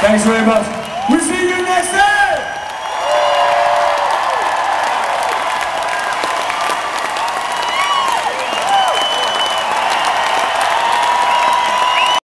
Thanks very much. We'll see you next time.